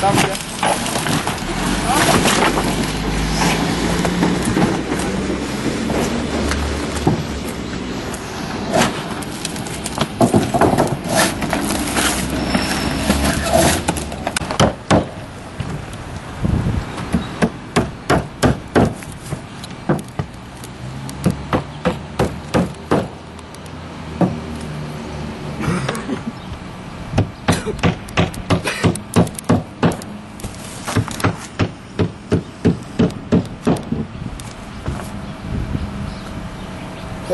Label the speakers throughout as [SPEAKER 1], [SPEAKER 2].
[SPEAKER 1] Tá Dá uma.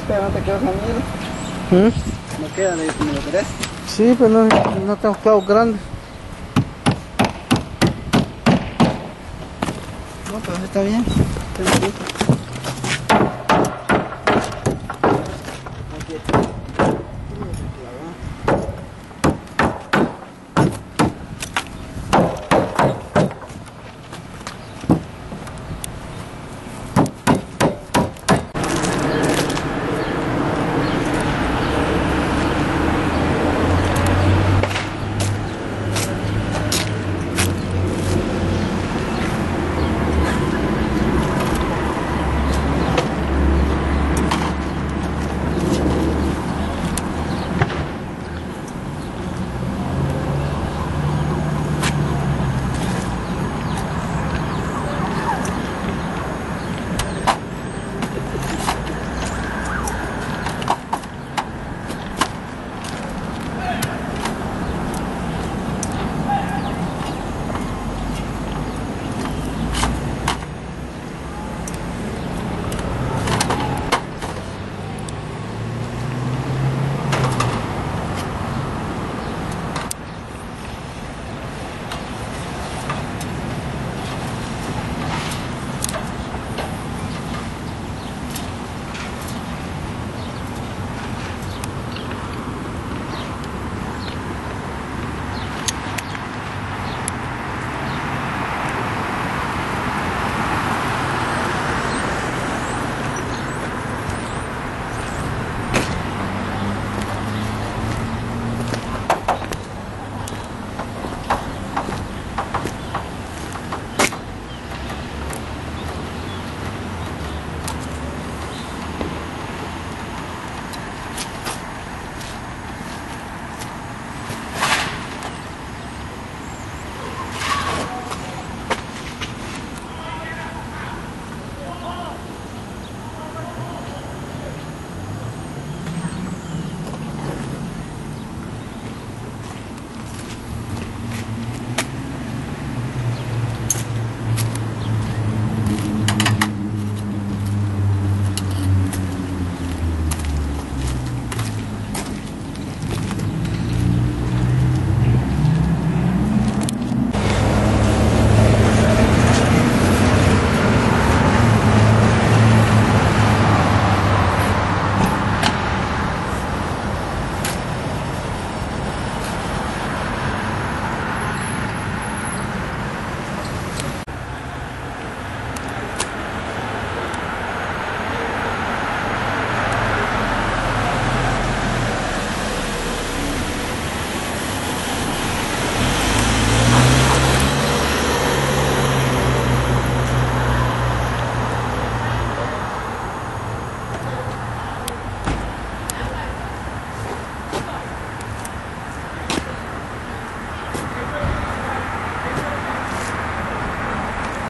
[SPEAKER 1] no te quedas a
[SPEAKER 2] ¿Mm?
[SPEAKER 1] No queda, de, me lo querés.
[SPEAKER 2] Sí, pero no, no tengo clavos grandes.
[SPEAKER 1] No, pero está bien. Está bien. Aquí está.